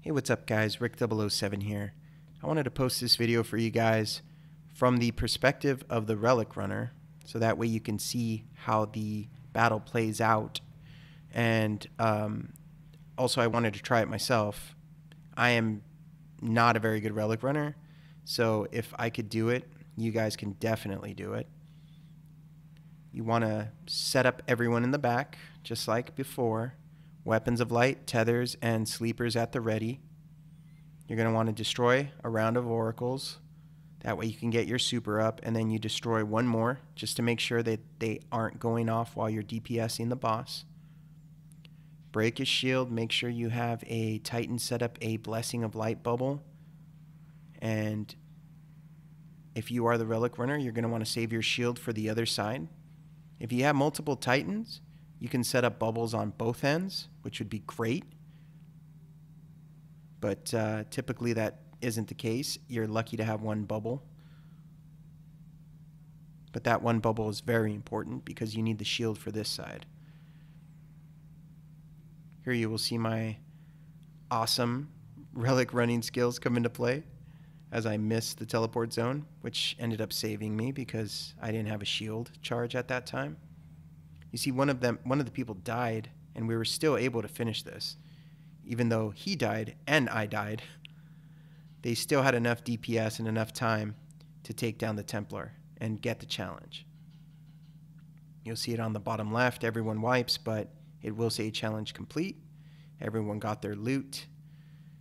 Hey, what's up, guys? Rick007 here. I wanted to post this video for you guys from the perspective of the Relic Runner, so that way you can see how the battle plays out. And um, also, I wanted to try it myself. I am not a very good Relic Runner, so if I could do it, you guys can definitely do it. You want to set up everyone in the back, just like before. Weapons of light, tethers, and sleepers at the ready. You're going to want to destroy a round of oracles. That way you can get your super up, and then you destroy one more just to make sure that they aren't going off while you're DPSing the boss. Break his shield. Make sure you have a Titan set up a Blessing of Light bubble. And if you are the Relic Runner, you're going to want to save your shield for the other side. If you have multiple Titans, you can set up bubbles on both ends, which would be great. But uh, typically that isn't the case. You're lucky to have one bubble. But that one bubble is very important because you need the shield for this side. Here you will see my awesome relic running skills come into play as I missed the teleport zone, which ended up saving me because I didn't have a shield charge at that time. You see, one of them, one of the people died, and we were still able to finish this, even though he died and I died. They still had enough DPS and enough time to take down the Templar and get the challenge. You'll see it on the bottom left. Everyone wipes, but it will say challenge complete. Everyone got their loot.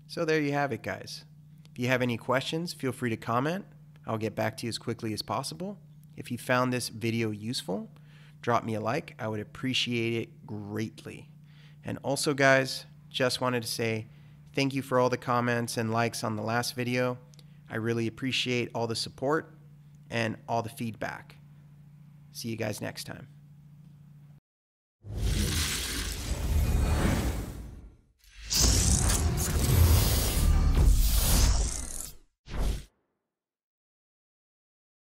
So there you have it, guys. If you have any questions, feel free to comment. I'll get back to you as quickly as possible. If you found this video useful, drop me a like. I would appreciate it greatly. And also, guys, just wanted to say thank you for all the comments and likes on the last video. I really appreciate all the support and all the feedback. See you guys next time.